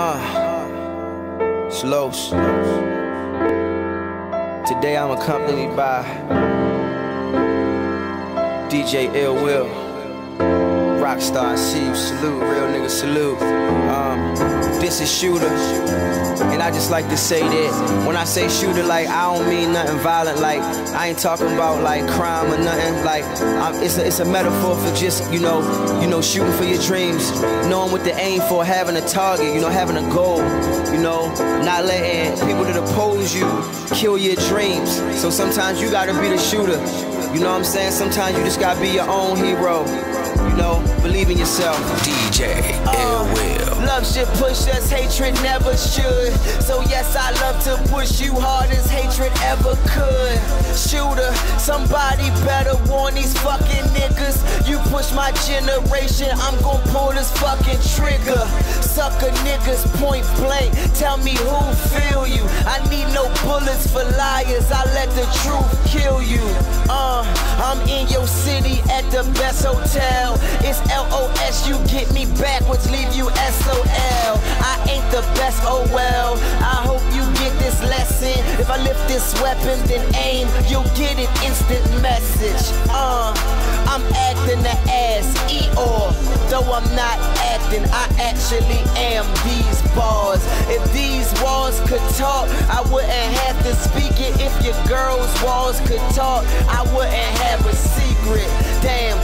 Uh, Slows. Today I'm accompanied by DJ Ill Will, Rockstar, see you, salute, real nigga, salute. Um, this is Shooter, and I just like to say that when I say shooter, like I don't mean nothing violent, like I ain't talking about like crime or nothing, like I'm, it's a, it's a metaphor for just you know you know shooting for your dreams, knowing what to aim for, having a target, you know having a goal, you know not letting people that oppose you kill your dreams. So sometimes you gotta be the shooter. You know what I'm saying? Sometimes you just gotta be your own hero. You know, believe in yourself. DJ Ill uh, Will. Love should push us, hatred never should. So yes, I love to push you hard as hatred ever could. Shooter, somebody better warn these fucking niggas. You push my generation, I'm gon' pull this fucking trigger. Sucker niggas point blank, tell me who feel you. I need no bullets for liars, I let the truth kill you. Uh, I'm in your city at the best hotel. It's LOS, you get me backwards, best, oh well. I hope you get this lesson. If I lift this weapon, then aim, you'll get an instant message. Uh, I'm acting the ass, Eeyore. Though I'm not acting, I actually am these bars. If these walls could talk, I wouldn't have to speak it. If your girl's walls could talk, I wouldn't have a secret. Damn,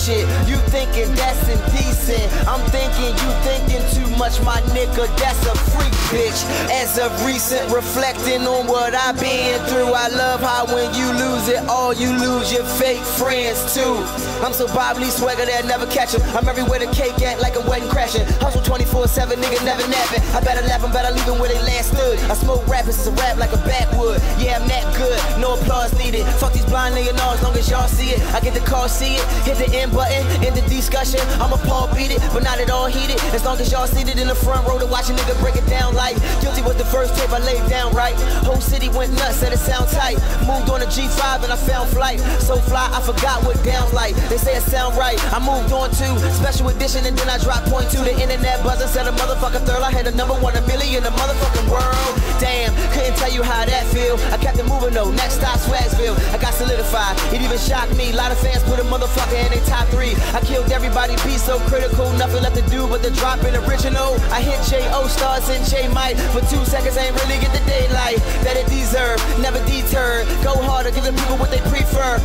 shit. You thinking that's indecent. I'm thinking you thinking too much, my nigga. That's a freak, bitch. As of recent, reflecting on what I've been through, I love how when you lose it all, you lose your fake friends too. I'm so Bob Lee swagger that never catch 'em. I'm everywhere the cake at, like a wedding crashing. Hustle 24-7, nigga never napping. I better laugh, I'm better leaving where they last stood. I smoke rappers, it's a rap like a backwood. Yeah, I'm that good, no applause needed. Fuck these blind niggas, as long as y'all see. Get the call, see it, hit the end button, end the discussion. I'm a Paul beat it, but not at all heated. As long as y'all seated in the front row to watch a nigga break it down like guilty was the first tape I laid down right. Whole city went nuts, said it sound tight. Moved on a G5 and I found flight. So fly, I forgot what down's like. They say it sound right. I moved on to special edition and then I dropped point two. The internet buzzing said a motherfucker third. I had a number one a million a the motherfucking world. Damn, couldn't tell you how that feel. I kept it moving though. Next stop Swagsville. I got solidified. Even shocked me. Lot of fans put a motherfucker in their top three. I killed everybody. Be so critical. Nothing left to do but the drop in original. I hit J.O. stars and J. Mike. For two seconds, I ain't really get the daylight that it deserve. Never deterred. Go harder, give the people what.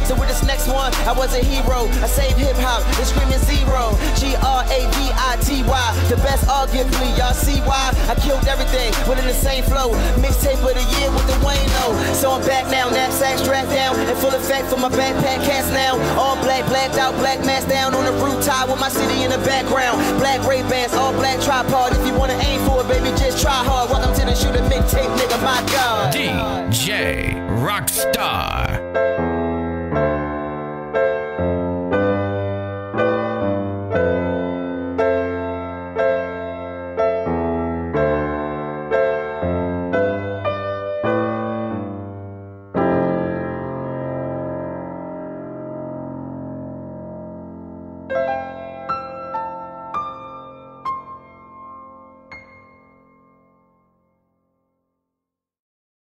So with this next one, I was a hero. I saved hip hop. It's screaming zero. G R A V I T Y. The best arguably. Y'all see why? I killed everything within the same flow. Mixtape of the year with the Wayno. So I'm back now. Knapsack strapped down in full effect for my backpack cast now. All black, blacked out, black mask down on the rooftop with my city in the background. Black Ray-Bans, all black tripod. If you wanna aim for it, baby, just try hard. Welcome to the shooter mixtape, nigga. My God. DJ Rockstar.